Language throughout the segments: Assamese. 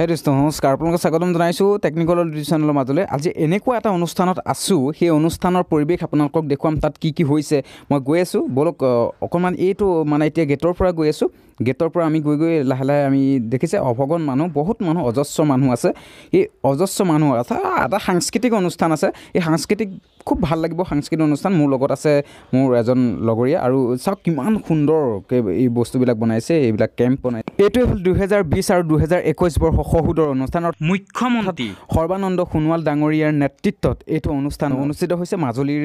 হে নমস্কাৰ। আপোনালোকক স্বাগতম জনাইছোঁ টেকনিকেল চেনেলৰ মাজলৈ। আজি এনেকুৱা এটা অনুষ্ঠানত আছোঁ সেই অনুষ্ঠানৰ পৰিৱেশ আপোনালোকক দেখুৱাম তাত কি কি হৈছে। মই গৈ আছোঁ ব'লক অকণমান এইটো মানে এতিয়া গেটৰ পৰা গৈ আছোঁ। গেটৰ পৰা আমি গৈ গৈ লাহে লাহে আমি দেখিছে অভগন মানুহ বহুত মানুহ অজস্ৰ মানুহ আছে। এই অজস্ৰ মানুহ আছে এটা সাংস্কৃতিক অনুষ্ঠান আছে। এই সাংস্কৃতিক খুব ভাল লাগিব সাংস্কৃতিক অনুষ্ঠান মোৰ লগত আছে মোৰ এজন লগৰীয়া আৰু চাওক কিমান সুন্দৰকৈ এই বস্তুবিলাক বনাইছে এইবিলাক কেম্প বনাই। এইটোৱে হ'ল দুহেজাৰ বিছ আৰু দুহেজাৰ একৈছ বৰ্ষ সহোদৰ অনুষ্ঠানত মুখ্যমন্ত্ৰী। সৰ্বানন্দ সোণোৱাল ডাঙৰীয়াৰ নেতৃত্বত এইটো অনুষ্ঠান অনুষ্ঠিত হৈছে মাজুলীৰ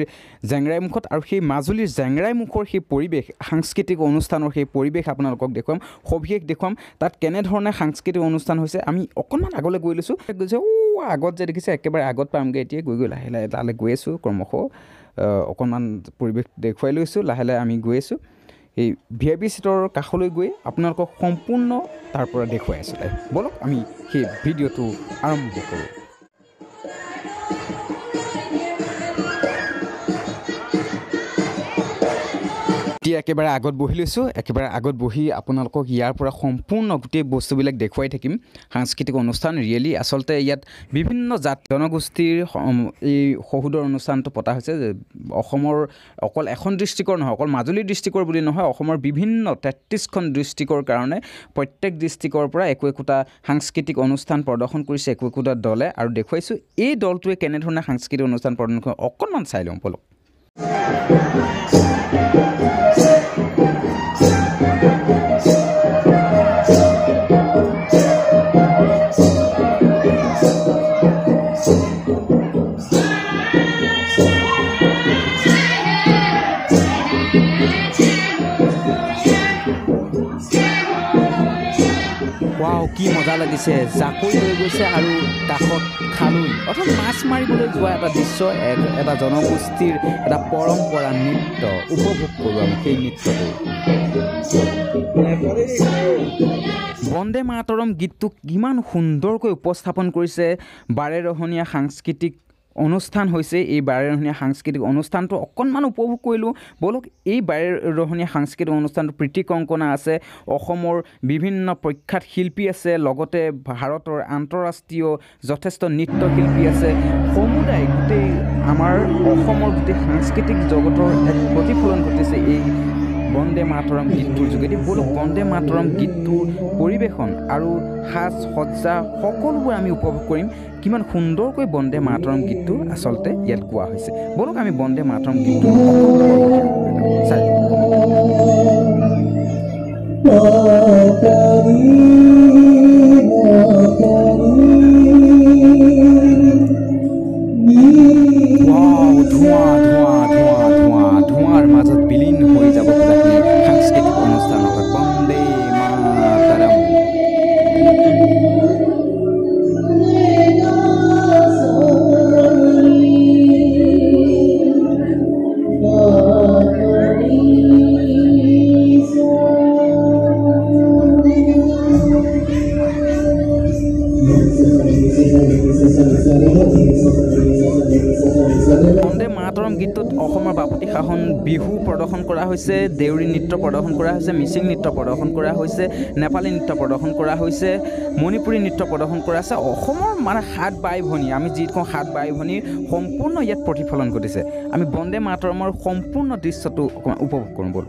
জেংৰাইমুখত। আৰু সেই মাজুলীৰ জেংৰাইমুখৰ সেই পৰিৱেশ সাংস্কৃতিক অনুষ্ঠানৰ সেই পৰিৱেশ আপোনালোকক দেখুৱাম সবিশেষ দেখুৱাম তাত কেনেধৰণে সাংস্কৃতিক অনুষ্ঠান হৈছে আমি অকণমান আগলৈ গৈ লৈছোঁ। গৈছে ও আগত যে দেখিছে একেবাৰে আগত পামগৈ এতিয়া গৈ গৈ লাহে লাহে তালৈ গৈ আছোঁ ক্ৰমশ অকণমান পৰিৱেশ দেখুৱাই লৈছোঁ লাহে লাহে আমি গৈ আছোঁ। এই ভি আই পি চিটৰ কাষলৈ গৈ আপোনালোকক সম্পূৰ্ণ তাৰ পৰা দেখুৱাই আছোঁ। তাই ব'লক আমি সেই ভিডিঅ'টো আৰম্ভ কৰোঁ। এতিয়া একেবাৰে আগত বহি লৈছোঁ। একেবাৰে আগত বহি আপোনালোকক ইয়াৰ পৰা সম্পূৰ্ণ গোটেই বস্তুবিলাক দেখুৱাই থাকিম। সাংস্কৃতিক অনুষ্ঠান ৰিয়েলি। আচলতে ইয়াত বিভিন্ন জাত জনগোষ্ঠীৰ এই সহোদৰ অনুষ্ঠানটো পতা হৈছে অসমৰ অকল এখন ডিষ্ট্ৰিক্টৰ নহয় অকল মাজুলী ডিষ্ট্ৰিক্টৰ বুলি নহয় অসমৰ বিভিন্ন তেত্ৰিছখন ডিষ্ট্ৰিক্টৰ কাৰণে প্ৰত্যেক ডিষ্ট্ৰিক্টৰ পৰা একো একোটা সাংস্কৃতিক অনুষ্ঠান প্ৰদৰ্শন কৰিছে একো একোটা দলে। আৰু দেখুৱাইছোঁ এই দলটোৱে কেনেধৰণে সাংস্কৃতিক অনুষ্ঠান প্ৰদৰ্শন কৰে অকণমান চাই লওঁ ব'লক কি মজা লাগিছে জাকৈ লৈ গৈছে আৰু কাষত খালৈ। অৰ্থাৎ মাছ মাৰিবলৈ যোৱা এটা দৃশ্য এটা জনগোষ্ঠীৰ এটা পৰম্পৰা নৃত্য উপভোগ কৰোঁ আমি সেই নৃত্যটো বন্দে মাতৰম গীতটো কিমান সুন্দৰকৈ উপস্থাপন কৰিছে বাৰেৰহণীয়া সাংস্কৃতিক অনুষ্ঠান হৈছে এই বাৰেৰহণীয়া সাংস্কৃতিক অনুষ্ঠানটো। অকণমান উপভোগ কৰিলোঁ। ব'লক এই বাৰেৰহণীয়া সাংস্কৃতিক অনুষ্ঠানটো প্ৰীতি কংকনা আছে। অসমৰ বিভিন্ন প্ৰখ্যাত শিল্পী আছে। লগতে ভাৰতৰ আন্তঃৰাষ্ট্ৰীয় যথেষ্ট নৃত্যশিল্পী আছে। সমুদায় গোটেই আমাৰ অসমৰ গোটেই সাংস্কৃতিক জগতৰ এক প্ৰতিফলন ঘটিছে এই বন্দে মাতৰম গীতটোৰ যোগেদি ব'লক বন্দে মাতৰম গীতটোৰ পৰিৱেশন আৰু সাজ সজ্জা সকলোবোৰ আমি উপভোগ কৰিম। কিমান সুন্দৰকৈ বন্দে মাতৰম গীতটো আচলতে ইয়াত গোৱা হৈছে। ব'লক আমি বন্দে মাতৰম গীতটো চাই সাহোন বিহু প্ৰদৰ্শন কৰা হৈছে দেউৰী নৃত্য প্ৰদৰ্শন কৰা হৈছে মিচিং নৃত্য প্ৰদৰ্শন কৰা হৈছে নেপালী নৃত্য প্ৰদৰ্শন কৰা হৈছে মণিপুৰী নৃত্য প্ৰদৰ্শন কৰা হৈছে অসমৰ মানে সাত বাই ভনী আমি যি কওঁ সাত বাই ভনীৰ সম্পূৰ্ণ ইয়াত প্ৰতিফলন ঘটিছে। আমি বন্দে মাতৰমৰ সম্পূৰ্ণ দৃশ্যটো অকণমান উপভোগ কৰোঁ ব'লো।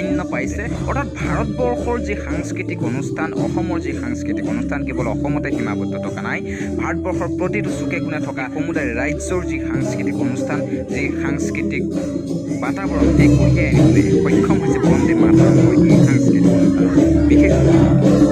প্ৰাধান্য পাইছে। অৰ্থাৎ ভাৰতবৰ্ষৰ যি সাংস্কৃতিক অনুষ্ঠান অসমৰ যি সাংস্কৃতিক অনুষ্ঠান কেৱল অসমতে সীমাবদ্ধ থকা নাই ভাৰতবৰ্ষৰ প্ৰতিটো চুকে কোণে থকা সমুদায় ৰাজ্যৰ যি সাংস্কৃতিক অনুষ্ঠান যি সাংস্কৃতিক বাতাবৰণ এই কঢ়িয়াই আনিবলৈ সক্ষম হৈছে বন্দে মাতৰমৰ এই সাংস্কৃতিক অনুষ্ঠানৰ বিশেষ লাইটিঙৰ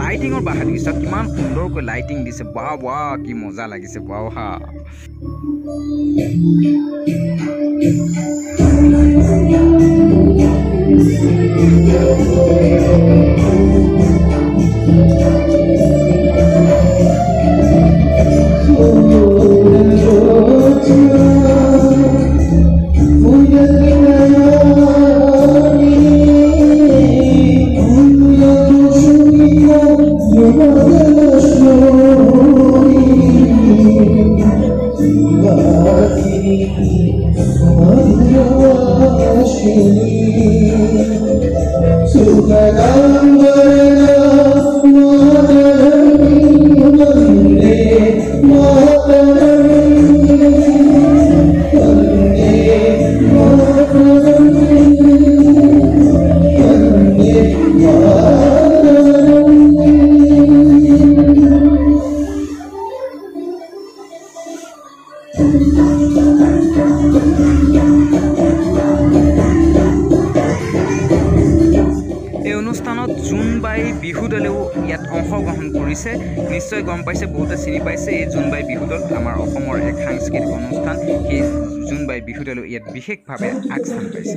লাইটিঙৰ বাহাদুৰি চাওক কিমান সুন্দৰকৈ লাইটিং দিছে। বা ৱা কি মজা লাগিছে বা হা এই অনুষ্ঠানত জোনবাই বিহু দলেও ইয়াত অংশগ্ৰহণ কৰিছে। নিশ্চয় গম পাইছে বহুতে চিনি পাইছে। এই জোনবাই বিহু দল আমাৰ অসমৰ এক সাংস্কৃতিক অনুষ্ঠান। সেই জোনবাই বিহু দলেও ইয়াত বিশেষভাৱে আগস্থান পাইছে।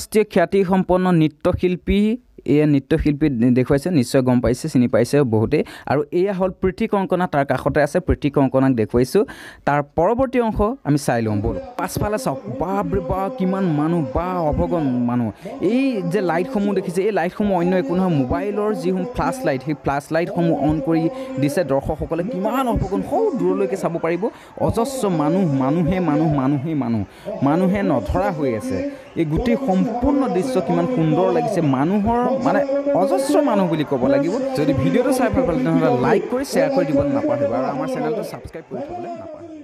আন্তঃৰাষ্ট্ৰীয় খ্যাতিসম্পন্ন নৃত্যশিল্পী এয়া নৃত্যশিল্পী দেখুৱাইছে নিশ্চয় গম পাইছে চিনি পাইছে বহুতেই। আৰু এয়া হ'ল প্ৰীতি কংকনা তাৰ কাষতে আছে প্ৰীতি কংকনাক দেখুৱাইছোঁ। তাৰ পৰৱৰ্তী অংশ আমি চাই লওঁ ব'ল। পাছফালে চাওক বাপৰে বা কিমান মানুহ বা অভগন মানুহ। এই যে লাইটসমূহ দেখিছে এই লাইটসমূহ অন্য একো নহয় মোবাইলৰ যিসমূহ ফ্লাছ লাইট সেই ফ্লাছ লাইটসমূহ অন কৰি দিছে দৰ্শকসকলে। কিমান অভগন সৌ দূৰলৈকে চাব পাৰিব। অজস্ৰ মানুহ মানুহে মানুহ মানুহেই মানুহ। মানুহে নধৰা হৈ আছে। এই গোটেই সম্পূৰ্ণ দৃশ্য কিমান সুন্দৰ লাগিছে। মানুহৰ মানে অজস্ৰ মানুহ বুলি ক'ব লাগিব। যদি ভিডিঅ'টো চাই ভাল পালে তেনেহ'লে লাইক কৰি শ্বেয়াৰ কৰি দিব নাপাহৰিব আৰু আমাৰ চেনেলটো ছাবস্ক্ৰাইব কৰি থ'বলৈ নাপাহৰিব।